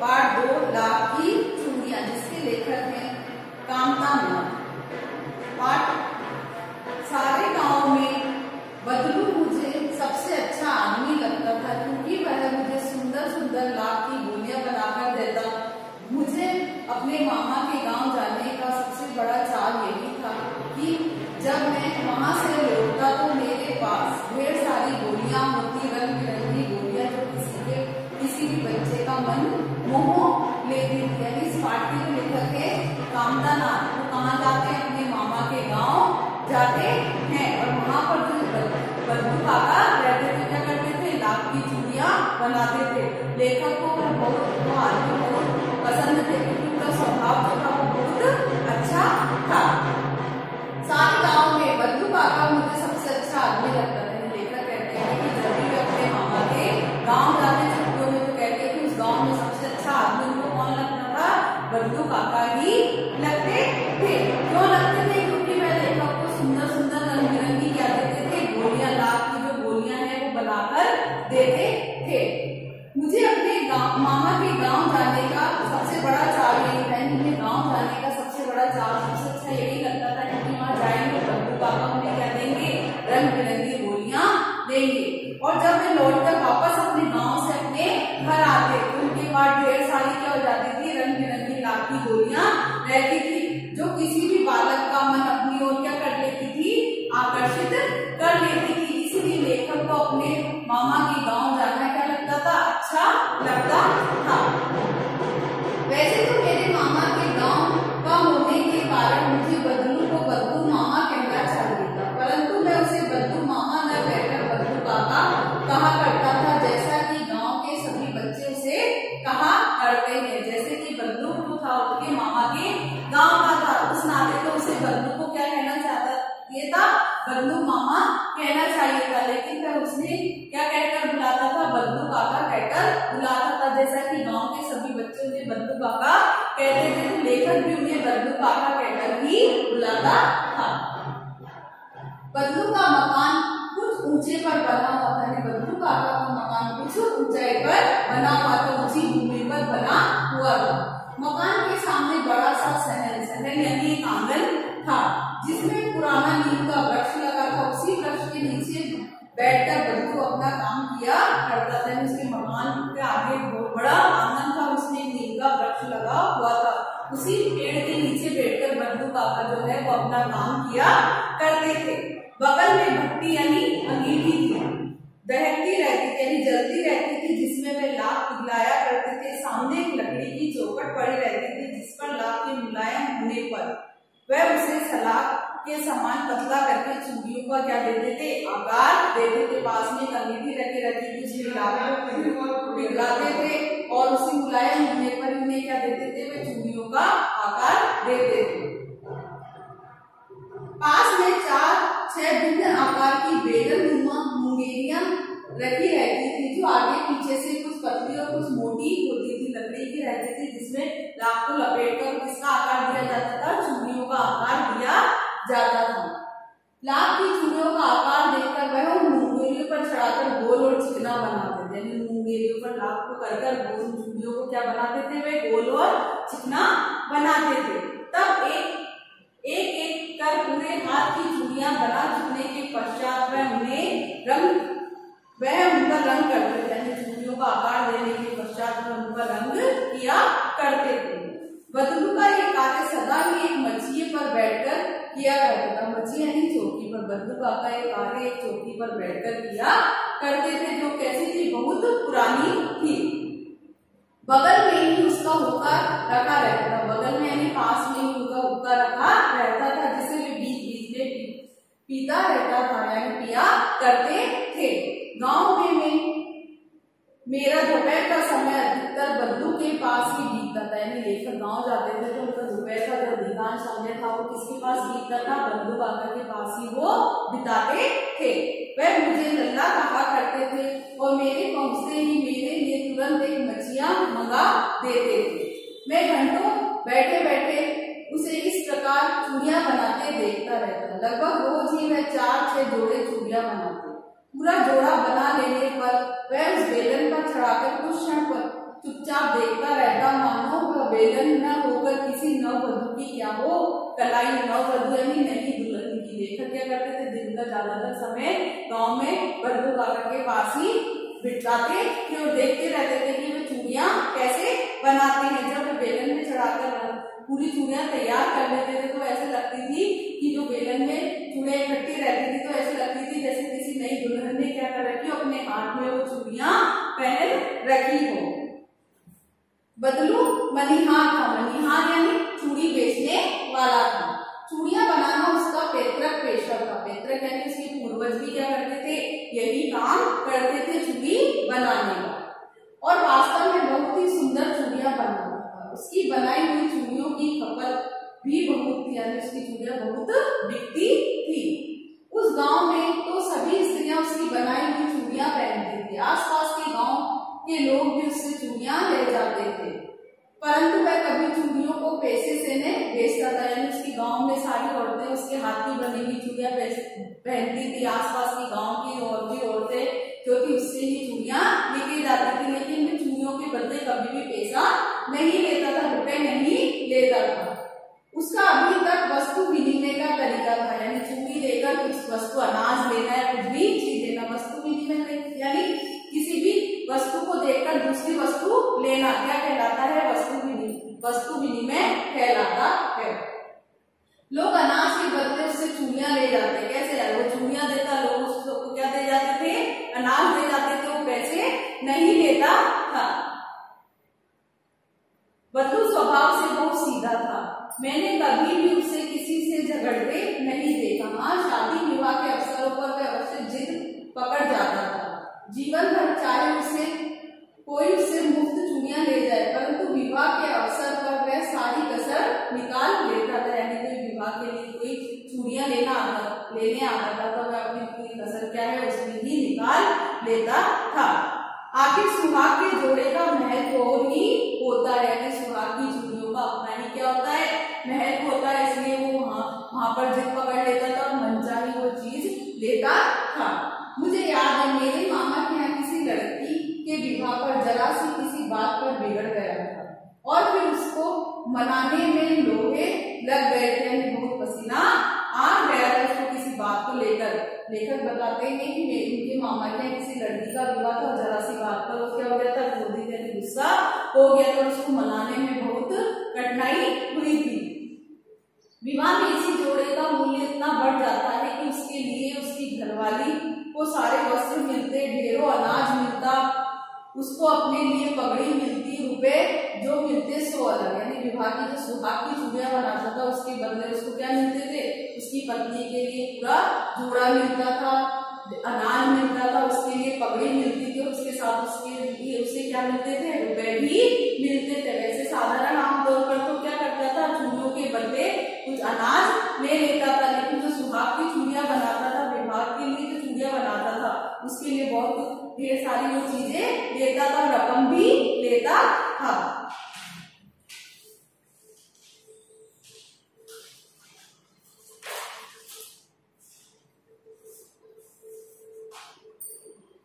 पाठ दो लाख की चूड़िया जिसके लेखक हैं कामता पाठ सारे गाँव में बदलू मुझे सबसे अच्छा आदमी लगता था, क्योंकि वह मुझे सुंदर सुंदर लाख की गोलियाँ बनाकर देता। मुझे अपने मामा के गाँव जाने का सबसे बड़ा चाल यही था कि जब मैं वहाँ से लौटता तो मेरे पास ढेर सारी गोलियाँ होती, रंग मोह लेती थी यानी इस लेखक है कामता नाथ था बद्दू ही लगते थे। क्यों लगते गोलियाँ ये था बद्दू मामा कहना चाहिए था, लेकिन फिर उसने क्या कहकर बुलाता था? बद्दू काका कहकर बुलाता था, जैसा कि गाँव के सभी बच्चे उन्हें बद्दू काका कहते थे तो लेखक भी उन्हें बद्दू काका कहकर ही बुलाता था। बद्दू का मकान कुछ ऊँचे पर बना हुआ था बद्दू काका का मकान कुछ ऊंचाई पर बना हुआ था, ऊँची भूमि पर बना हुआ था। मकान के सामने बड़ा सा सहन सहन यानी आँगन था। पुराना नीम का वृक्ष लगा था, उसी वृक्ष के नीचे बैठकर बद्दू अपना काम किया, करता था। उसके मकान के आगे बहुत बड़ा आँगन था, उसमें नीम का वृक्ष लगा हुआ था। उसी पेड़ के नीचे बैठकर बद्दू काका जो है, वो अपना काम किया करते थे। बगल में भट्टी यानी अंगीठी थी। दहकती रहती थी यानी जलती रहती थी, जिसमें वे लाख पिघलाया करते थे। सामने एक लकड़ी की चौपट पड़ी रहती थी, जिस पर लाख के मुलायम होने पर। वह उसे सलाख के समान पतला करके चूड़ियों का क्या देते? थे आकार देते थे पास में अंगीठी रखे रहती थी उसमें लाख पिघलाते थे। और उसी मुलायम होने पर उन्हें क्या देते? थे वे चूड़ियों का आकार देते। थे पास में चार छह भिन्न आकार की बेलन नुमा मुंगेरियाँ रखी रहती थी जो आगे पीछे से कुछ पतली और कुछ मोटी होती थी। लकड़ी की रहती थी जिसमें लाख को लपेट कर किसका आकार दिया जाता था चूड़ियों का आकार दिया जाता था। लाख की चूड़ियों का आकार देकर वह उन मुंगेरियों पर चढ़ाकर गोल और चिकना बनाते थे। यानी मुंगेरियों पर लाख को कर कर गोल चूड़ियों को क्या बनाते थे? वे गोल और चिकना बनाते थे। तब एक एक एक कर पूरे हाथ की चूड़ियाँ बना चुकने के पश्चात वह उन्हें रंग, वह उनका रंग करते थे। यानी चूड़ियों का आकार देने के पश्चात वह उनका रंग किया करते थे। बदलू का ये कार्य सदा ही एक मछिए पर बैठकर किया करता था मछी यानी चौकी पर बदलू का का ये कार्य एक चौकी पर बैठकर किया करते थे, जो कैसी थी, बहुत पुरानी थी। बगल में ही उसका हुक्का रखा रहता था। बगल में यानी पास में ही उनका हुक्का रखा रहता था, जिसे वे बीच बीच में पीता रहता था, यानी पिया करते थे। गाँव मैं मेरा दोपहर का समय वो किसके पास बीतता था बद्दू काका के पास ही वो बिताते थे। वह मुझे लल्ला कहा करते थे और मेरे पहुँचते ही मेरे लिए तुरंत एक मछिया मंगा देते थे। मैं घंटों बैठे बैठे उसे इस प्रकार चूड़िया बनाते देखता रहता। लगभग रोज ही वह चार छह जोड़े चूड़ियाँ बनाते। पूरा जोड़ा बना लेने पर वह उस बेलन पर चढ़ाकर कुछ क्षण चुपचाप देखता रहता, मानो बेलन न होकर किसी नव वधु की क्या हो कलाई नव वधु यानी नई दुल्हन की। लेखक क्या करते थे? दिन का ज़्यादातर समय गाँव में बड़ू काका के पास ही बिठाते थे और देखते रहते थे कि वे चूड़िया कैसे बनाते हैं। जब बेलन में चढ़ाकर पूरी चूड़िया तैयार कर लेते थे तो ऐसे लगती थी कि जो बेलन में चूड़िया इकट्ठी रहती थी तो ऐसे लगती थी जैसे किसी नई दुल्हन ने क्या कर रखी अपने हाथ में वो चूड़िया पहन रखी हो बदलू मनिहार था मनिहार यानी चूड़ी बेचने वाला था चूड़ियाँ बनाना उसका पैतृक पेशा था पैतृक यानी उसके पूर्वज भी क्या करते थे यही काम करते थे चूड़ी बनाने का और वास्तव में बहुत ही सुंदर चूड़ियाँ बनाता था उसकी बनाई हुई चूड़ियों की खपत भी बहुत थी यानी उसकी चूड़ियाँ बहुत बिकती थी उस गाँव में तो सभी स्त्रियाँ उसकी बनाई हुई चूड़ियाँ पहनती थी आसपास के गाँव के लोग भी उससे चूड़ियाँ ले जाते थे। परंतु वह कभी चूड़ियों को पैसे से ने बेचता था, यानी उसकी गाँव में सारी औरतें उसके हाथ की बनी हुई चूड़ियाँ पहनती थी। आसपास के गाँव की और भी औरतें जो कि उससे ही चूड़ियाँ लेके जाती थी, लेकिन वह चूड़ियों के बदले कभी भी पैसा नहीं लेता था, रुपए नहीं लेता था। उसका अभी तक वस्तु विनिमय का तरीका था, यानी चूड़ी लेकर कुछ वस्तु अनाज लेना है कुछ भी चीज़ लेना, वस्तु विनिमय यानी देखकर दूसरी वस्तु लेना, क्या कहलाता है? वस्तु विनिमय वस्तु विनिमय कहलाता है। लोग अनाज के बदले उससे चूड़ियाँ ले जाते कैसे वो चूड़ियाँ देता, लोग उसको क्या दे जाते थे? अनाज दे जाते थे, वो पैसे नहीं लेता था। बदलू स्वभाव से बहुत सीधा था। मैंने कभी भी उसे किसी से झगड़ते नहीं देखा। हाँ शादी विवाह के अवसरों पर वह अवश्य जिद पकड़ जाता था। जीवन भर चाहे उसे आखिर सुहाग के जोड़े का महत्व और ही होता है यानी सुहाग की चूड़ियों का अपना ही क्या होता है? महत्व होता है, इसलिए वो वहाँ वहाँ पर जिद पकड़ लेता था मनचाही वो चीज़ लेता था। मुझे याद है, मेरे मामा के यहाँ किसी लड़की के विवाह पर जरा सी किसी बात पर बिगड़ गया था। और फिर उसको मनाने में लोहे लग गए थे बहुत पसीना आ गया था उसको किसी बात को लेखक बताते हैं कि उनके मामा ने किसी लड़की का विवाह था, जरा सी बात पर क्या हो गया था क्रोधित यानी गुस्सा हो गया था, उसको मनाने में बहुत कठिनाई हुई थी। विवाह में इसी जोड़े का मूल्य इतना बढ़ जाता है कि उसके लिए उसकी घरवाली को सारे वस्त्र मिलते, ढेरों अनाज मिलता, उसको अपने लिए पगड़ी मिलती, रुपए जो मिलते, सो अलग। यानी विवाह की जो सुहाग की चूड़िया बनाता था, उसके बदले उसको क्या मिलते थे? उसकी पत्नी के लिए पूरा जोड़ा मिलता था अनाज मिलता था, उसके लिए पगड़ी मिलती थी उसके साथ उसके लिए उसे क्या मिलते थे? रुपए भी मिलते थे। वैसे साधारण आमतौर पर तो क्या करता था? चूड़ियों के बदले कुछ अनाज ले लेता था, लेकिन जो सुहाग की चूड़िया बनाता था, विभाग के लिए जो चूड़िया बनाता था। उसके लिए बहुत ढेर सारी वो चीज़ें लेता था, रकम भी लेता था।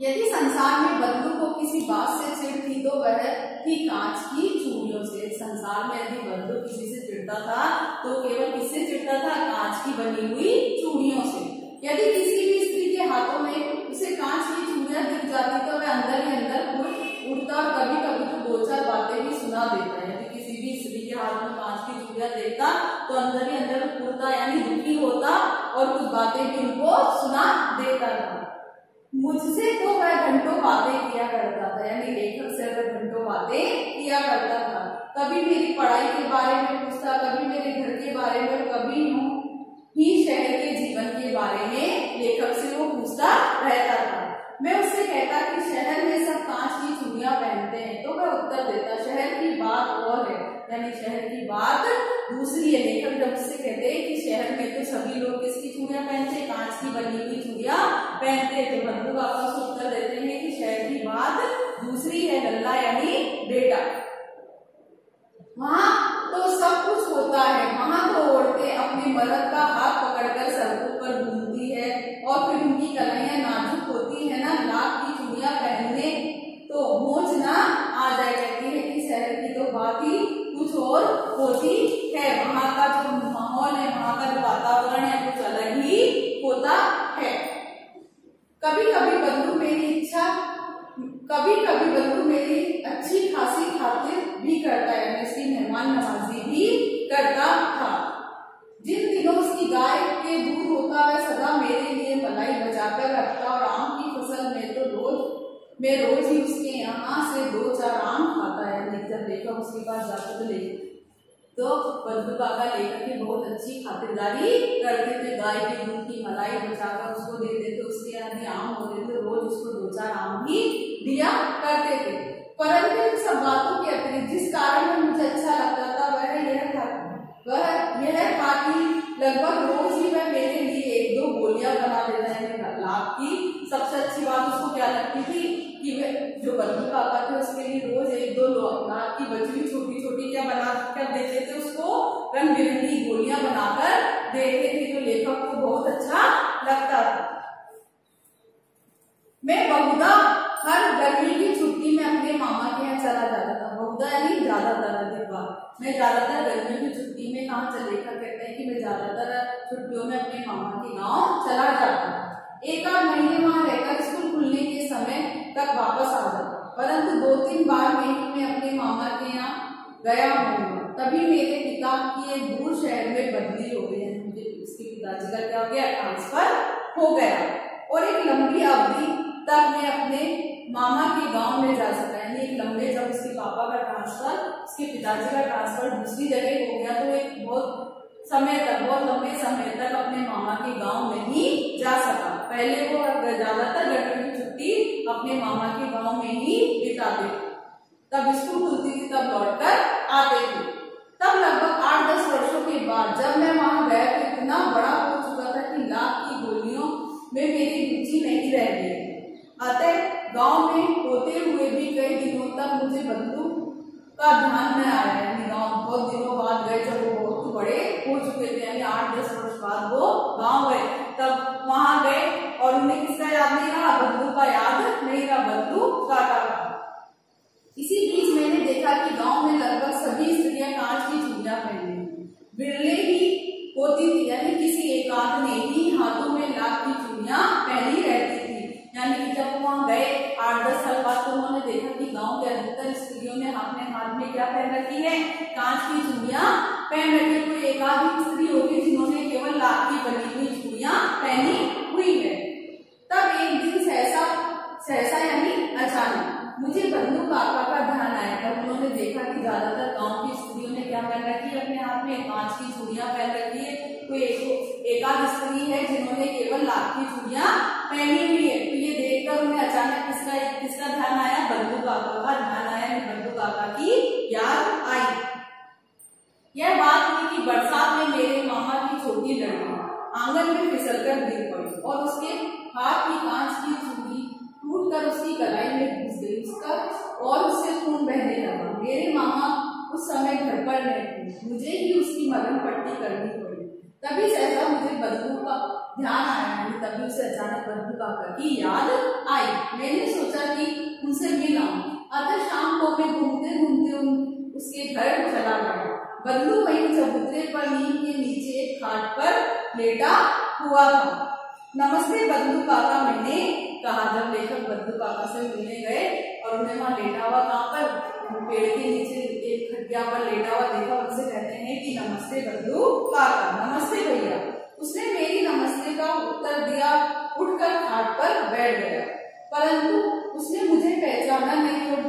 यदि संसार में बदलू को किसी बात से चिड़ थी तो वह थी कांच की चूड़ियों से। संसार में यदि बदलू किसी से चिड़ता था तो केवल किससे चिड़ता था? कांच की बनी हुई चूड़ियों से। यदि किसी भी स्त्री के हाथों में उसे कांच की चूड़ियाँ दिख जाती तो वह अंदर ही अंदर उड़ता और कभी कभी तो दो चार बातें भी सुना देता। है यदि किसी भी स्त्री के हाथ में कांच की चूड़ियाँ देखता तो अंदर ही अंदर उड़ता, यानी दुखी होता और कुछ बातें भी उनको सुना मुझसे तो वह घंटों बातें किया करता था, यानी लेखक से वह घंटों बातें किया करता था। कभी मेरी पढ़ाई के बारे में पूछता, कभी मेरे घर के बारे में, कभी ही शहर के जीवन के बारे में लेखक से वो पूछता रहता था। मैं उससे कहता कि, शहर में सब कांच की चूड़ियाँ पहनते हैं। तो वह उत्तर देता, शहर की बात और है। यानी शहर की बात, दूसरी है लेखक जब उससे कहते हैं कि शहर में तो सभी लोग किसकी चूड़िया पहनते कांच की बनी हुई चूड़िया पहनते तो बंधु आपस उत्तर देते हैं कि शहर की बात, दूसरी है लल्ला यानी बेटा। वहाँ तो सब कुछ होता है। वहाँ तो औरतें अपने मर्द बंधु काका लेकर के बहुत अच्छी खातिरदारी करते थे। गाय के दूध की, मलाई बचाकर उसको देते थे उसके यहाँ आम होते थे रोज उसको दो चार आम ही दिया करते थे। परंतु इन सब बातों के अतिरिक्त, जिस कारण मुझे मैं बहुधा हर गर्मी की छुट्टी में अपने मामा के यहाँ चला जाता था। बहुधा यानी ज़्यादातर अधिक बार मैं ज़्यादातर गर्मी की छुट्टी में कहा चल लेखक कहते हैं कि मैं ज़्यादातर छुट्टियों में अपने मामा के गाँव चला जाता था एक आध महीने वहाँ रहकर स्कूल खुलने के समय तक वापस आ जाता परंतु दो तीन बार में मैं अपने मामा के यहाँ गया हूँ। तभी मेरे पिता की एक दूर शहर में बदली हो गई है। उसके पिताजी का क्या हो गया? ट्रांसफ़र हो गया। और एक लंबी अवधि तक मैं अपने मामा के गाँव में जा सका यानी एक लंबे जब उसके पापा का ट्रांसफ़र उसके पिताजी का ट्रांसफ़र दूसरी जगह हो गया तो एक बहुत समय तक, बहुत लंबे समय तक अपने मामा के गाँव में ही जा सका। पहले वो ज़्यादातर गर्मी की छुट्टी अपने मामा के गाँव में ही बिताते थे। तब स्कूल खुलती थी, तब लौट कर आते थे। तब लगभग आठ दस वर्षों के बाद जब मैं वहाँ गया तो इतना बड़ा हो चुका था कि लाख की गोलियों में मेरी रुचि नहीं रह गई। अतः गाँव में होते हुए भी कई दिनों तक मुझे बंदूक का ध्यान न आया यानी गाँव बहुत दिनों बाद गए जब वो बहुत बड़े हो चुके थे, यानी आठ दस वर्ष बाद वो गाँव गए। तब वहाँ गए और उन्हें किसका याद नहीं रहा? बंधु का याद नहीं रहा। बंधु का रखी है। कांच की चूड़ियाँ पहन रखी कोई एक आधी स्त्री होगी जिन्होंने केवल लाख की बनी हुई चूड़ियाँ पहनी हुई है। तब एक दिन सहसा सहसा यानी अचानक मुझे बंधु काका का ध्यान आया तब उन्होंने देखा कि ज़्यादातर गाँव की स्त्रियों ने क्या पहन रखी है। अपने हाथ में कांच की चूड़ियाँ पहन रखी है। कोई एक एकाध स्त्री है जिन्होंने केवल लाख की चूड़ियाँ पहनी हुई है। तो ये देखकर उन्हें अचानक किसका किसका ध्यान आया। बंधु काका का ध्यान आया। बंधु काका की याद आई। यह बात हुई कि बरसात में मेरे मामा की छोटी लड़की आँगन में फिसलकर गिर पड़ी और उसके हाथ की कांच की चूड़ी टूट कर उसकी कलाई में घुस गई, उसका और उससे खून बहने लगा। मेरे मामा उस समय घर पर नहीं थे, मुझे ही उसकी मरण पट्टी करनी पड़ी। तभी सहसा मुझे बदबू का ध्यान आया तभी उसे अचानक बदबू की याद आई। मैंने सोचा कि उनसे मिला अतः शाम को मैं घूमते घूमते उसके घर चला गया। बदलू वही चबूतरे पर नीम के नीचे एक खाट पर लेटा हुआ था। नमस्ते बदलू काका, मैंने कहा। जब लेखक बद्दू काका से मिलने गए और उन्हें वहाँ लेटा हुआ कहाँ पर पेड़ के नीचे एक खटिया पर लेटा हुआ देखा, उनसे कहते हैं कि नमस्ते बद्दू काका, नमस्ते भैया। उसने मेरी नमस्ते का उत्तर दिया, उठकर खाट पर बैठ गया। परंतु उसने मुझे पहचाना नहीं और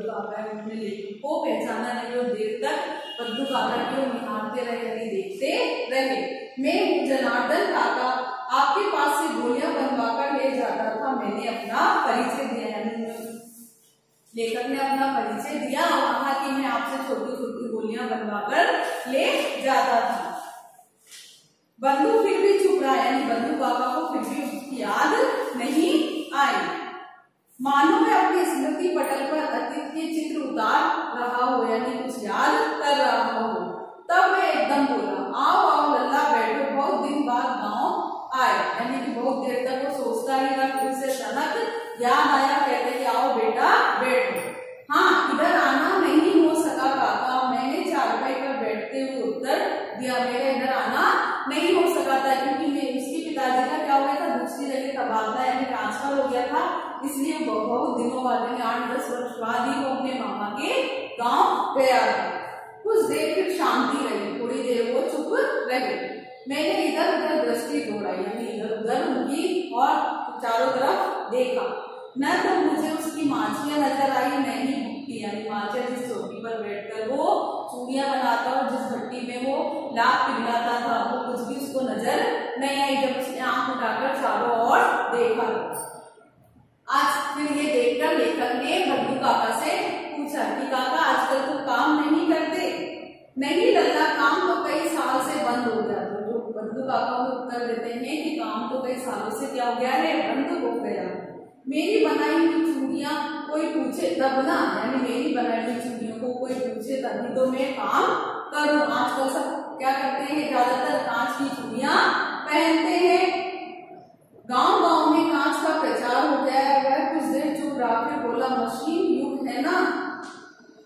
यानी कि जो बद्दू काका है उन्होंने लेखक को पहचाना नहीं और देर तक काका की ओर निहारते रहे यानी देखते रहे। मैं जनार्दन काका। आपके पास से गोलियाँ बनवा कर ले जाता था। मैंने अपना परिचय दिया लेखक ने अपना परिचय दिया और कहा कि मैं आपसे छोटी छोटी गोलियाँ बनवा कर ले जाता था। बंधु फिर भी चुप रहा, यानी बंधु बाबा को फिर भी उसकी याद नहीं आई। मानो मैं अपनी स्मृति पटल पर अतीत के चित्र उतार रहा हो, यानी कुछ याद कर रहा हो। तब मैं एकदम बोला, आओ आओ, लल्ला, बैठो। बहुत दिन बाद गाँव आए। यानी कि बहुत देर तक वो सोचता ही रहा फिर से अचानक याद आया, कहते कि आओ बेटा, बैठो। हाँ इधर आना नहीं हो सका काका। मैंने चारपाई पर बैठते हुए उत्तर दिया, मेरा इधर आना नहीं हो सका था, क्योंकि उसके पिताजी का क्या हो गया था? दूसरी जगह तबादला यानी ट्रांसफ़र हो गया था। इसलिए बहुत दिनों बाद यानी आठ, दस वर्ष बाद ही वो अपने मामा के गाँव गया कुछ देर फिर शांति रही, थोड़ी देर वो चुप रहे। मैंने इधर उधर दृष्टि दौड़ाई, यानी इधर उधर उनकी और चारों तरफ़ देखा। न तो मुझे उसकी माछिया नज़र आई न ही भुट्टी यानी माछिया जिस चौकी पर बैठकर वो चूड़ियाँ बनाता और जिस भट्टी में वो लाभ पिघलाता था, वो कुछ भी उसको नज़र नहीं आई, जब उसने आँख उठाकर चारों ओर देखा। आज फिर ये देखकर लेखक ने बद्दू काका से पूछा कि काका, आजकल तो काम नहीं करते। नहीं, लल्ला, काम तो कई साल से बंद हो गया। तो जो बद्दू काका को उत्तर देते हैं कि काम तो कई सालों से क्या हो गया है, बंद हो गया। मेरी बनाई हुई चूड़ियाँ कोई पूछे तब ना, यानी मेरी बनाई हुई चूड़ियों को कोई पूछे तभी तो मैं काम करूँ। आजकल सब क्या करते हैं, ज़्यादातर कांच की चूड़ियाँ पहनते हैं। गाँव गाँव में कांच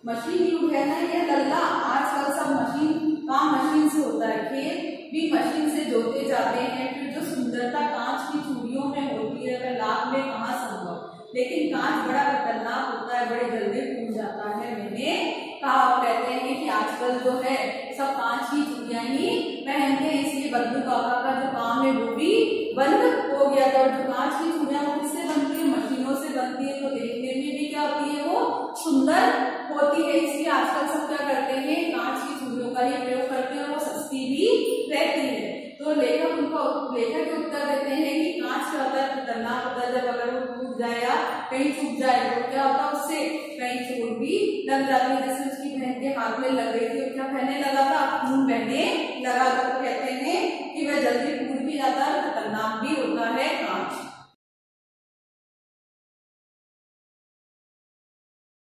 मशीन युग है ना ये लल्ला आजकल सब मशीन, काम मशीन से होता है। खेत भी मशीन से जोते जाते हैं, फिर जो सुंदरता कांच की चूड़ियों में होती है, वह लाभ में कहा संभव? लेकिन कांच बड़ा खतरनाक होता है, बड़े जल्दी टूट जाता है। मैंने कहा होती है इसलिए आजकल सब क्या करते हैं कांच की चूड़ियों का ही प्रयोग करते हैं और सस्ती भी रहती है। तो लेखक उनका लेखक उत्तर देते हैं कि कांच क्या होता है, खतरनाक होता है, जब अगर वो टूट जाए या कहीं छूट जाए तो क्या होता है, उससे कहीं चोट भी लग जाती है, जैसे उसकी बहन के हाथ में लग गई थी और क्या पहने लगा था, खून बहने लगा तो कहते हैं कि वह जल्दी टूट भी जाता है खतरनाक भी होता है कांच